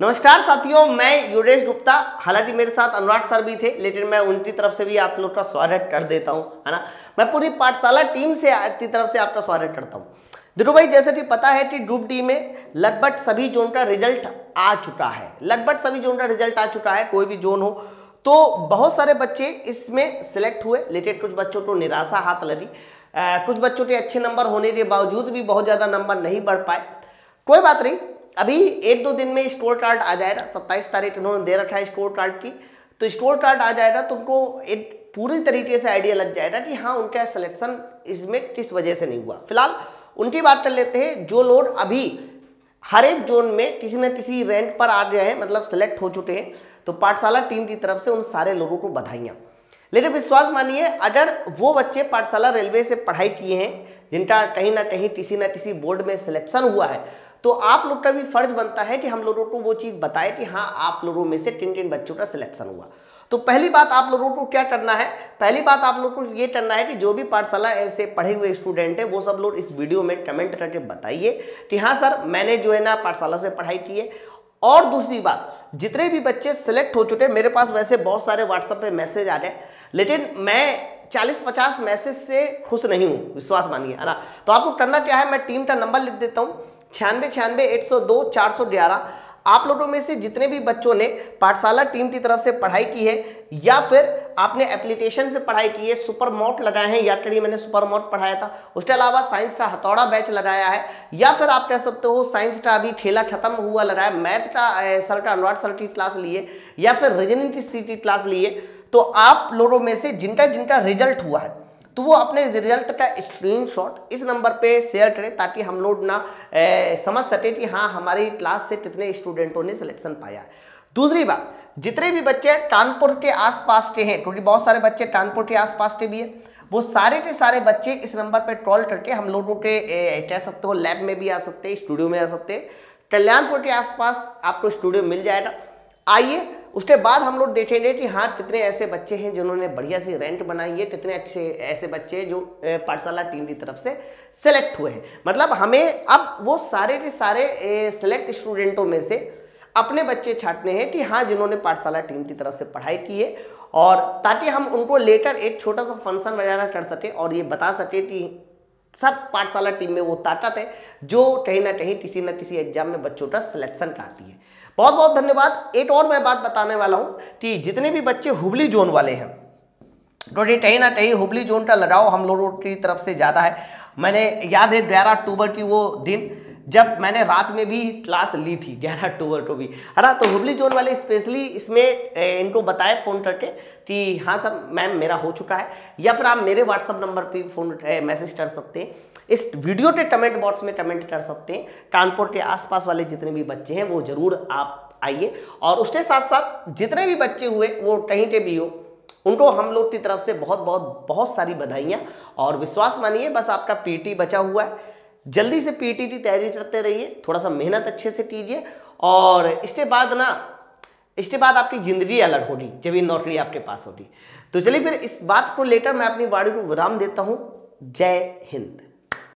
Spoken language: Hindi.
नमस्कार साथियों, मैं युरेश गुप्ता। हालाँकि मेरे साथ अनुराग सर भी थे, लेकिन मैं उनकी तरफ़ से भी आप लोग का स्वागत कर देता हूँ, है ना? मैं पूरी पाठशाला टीम से, की तरफ़ से आपका स्वागत करता हूँ। ध्रुव भाई, जैसे कि पता है कि ग्रुप डी में लगभग सभी जोन का रिज़ल्ट आ चुका है। लगभग सभी जोन का रिज़ल्ट आ चुका है, कोई भी जोन हो। तो बहुत सारे बच्चे इसमें सिलेक्ट हुए, लेकिन कुछ बच्चों को निराशा हाथ लगी। कुछ बच्चों के अच्छे नंबर होने के बावजूद भी बहुत ज़्यादा नंबर नहीं बढ़ पाए। कोई बात नहीं अभी एक दो दिन में स्कोर कार्ड आ जाएगा, सत्ताईस तारीख उन्होंने दे रखा है स्कोर कार्ड की। तो स्कोर कार्ड आ जाएगा तो उनको एक पूरी तरीके से आइडिया लग जाएगा कि हाँ उनका सिलेक्शन इसमें किस वजह से नहीं हुआ। फ़िलहाल उनकी बात कर लेते हैं, जो लोग अभी हर एक जोन में किसी न किसी रैंक पर आ गए हैं मतलब सेलेक्ट हो चुके हैं तो पाठशाला टीम की तरफ़ से उन सारे लोगों को बधाइयाँ। लेकिन विश्वास मानिए, अगर वो बच्चे पाठशाला रेलवे से पढ़ाई किए हैं, जिनका कहीं ना कहीं किसी न किसी बोर्ड में सिलेक्शन हुआ है तो आप लोग का भी फ़र्ज़ बनता है कि हम लोगों को वो चीज़ बताए कि हाँ आप लोगों में से टिन टिन बच्चों का सिलेक्शन हुआ। तो पहली बात आप लोगों को क्या करना है? पहली बात आप लोगों को ये करना है कि जो भी पाठशाला ऐसे पढ़े हुए स्टूडेंट हैं, वो सब लोग इस वीडियो में कमेंट करके बताइए कि हाँ सर, मैंने जो है ना पाठशाला से पढ़ाई की है। और दूसरी बात, जितने भी बच्चे सिलेक्ट हो चुके मेरे पास वैसे बहुत सारे व्हाट्सएप पे मैसेज आ रहे लेकिन मैं 40-50 मैसेज से खुश नहीं हूँ, विश्वास मानिए, है ना? तो आपको करना क्या है? मैं टीम का नंबर लिख देता हूँ। छियानवे छियानवे, एक सौ दो, चार सौ ग्यारह। आप लोगों में से जितने भी बच्चों ने पाठशाला टीम की तरफ़ से पढ़ाई की है, या फिर आपने एप्लीकेशन से पढ़ाई की है, सुपर मोट लगाए हैं या कड़ी मैंने सुपर मोट पढ़ाया था, उसके अलावा साइंस का हथौड़ा बैच लगाया है, या फिर आप कह सकते हो साइंस का अभी ठेला खत्म हुआ लगाया मैथ का सर का अनुवाद सर की क्लास लिए या फिर रीजनिंग की सीटी क्लास लिए तो आप लोगों में से जिनका जिनका रिज़ल्ट हुआ है तो वो अपने रिज़ल्ट का स्क्रीनशॉट इस नंबर पे शेयर करें ताकि हम लोग ना ए, समझ सके कि हाँ हमारी क्लास से कितने स्टूडेंटों ने सिलेक्शन पाया है। दूसरी बात जितने भी बच्चे कानपुर के आसपास के हैं क्योंकि बहुत सारे बच्चे कानपुर के आसपास के भी हैं वो सारे के सारे बच्चे इस नंबर पर कॉल करके हम लोगों के कह सकते हो लैब में भी आ सकते स्टूडियो में आ सकते कल्याणपुर के आसपास आपको स्टूडियो मिल जाएगा। आइए उसके बाद हम लोग देखेंगे कि हाँ कितने ऐसे बच्चे हैं जिन्होंने बढ़िया सी रेंट बनाई है, कितने अच्छे ऐसे बच्चे हैं जो पाठशाला टीम की तरफ़ से सेलेक्ट हुए हैं। मतलब हमें अब वो सारे के सारे सेलेक्ट स्टूडेंटों में से अपने बच्चे छाटने हैं कि हाँ जिन्होंने पाठशाला टीम की तरफ़ से पढ़ाई की है और ताकि हम उनको लेकर एक छोटा सा फ़ंक्शन वगैरह कर सकें और ये बता सके कि सब पाठशाला टीम में वो ताकत है जो कहीं ना कहीं किसी ना किसी एग्ज़ाम में बच्चों का सिलेक्शन कराती है। बहुत बहुत धन्यवाद। एक और मैं बात बताने वाला हूँ कि जितने भी बच्चे हुबली जोन वाले हैं, क्योंकि कहीं ना कहीं हुबली जोन का लगाव हम लोगों की तरफ़ से ज़्यादा है। मैंने याद है, ग्यारह अक्टूबर की वो दिन जब मैंने रात में भी क्लास ली थी, ग्यारह अक्टूबर को भी। है ना तो हुबली जोन वाले स्पेशली इसमें इनको बताए फ़ोन करके कि हाँ सर मैम मेरा हो चुका है। या फिर आप मेरे व्हाट्सअप नंबर पे फ़ोन मैसेज कर सकते हैं। इस वीडियो के कमेंट बॉक्स में कमेंट कर सकते हैं। कानपुर के आसपास वाले जितने भी बच्चे हैं, वो ज़रूर आप आइए। और उसके साथ साथ जितने भी बच्चे हुए, वो कहीं के भी हो, उनको हम लोग की तरफ़ से बहुत बहुत बहुत सारी बधाइयाँ। और विश्वास मानिए, बस आपका पीटी बचा हुआ है। जल्दी से पीटी की तैयारी करते रहिए, थोड़ा सा मेहनत अच्छे से कीजिए, और इसके बाद ना, इसके बाद आपकी ज़िंदगी अलग होगी, जब ये नौकरी आपके पास होगी। तो चलिए फिर इस बात को लेकर मैं अपनी वाणी को विराम देता हूँ। जय हिंद।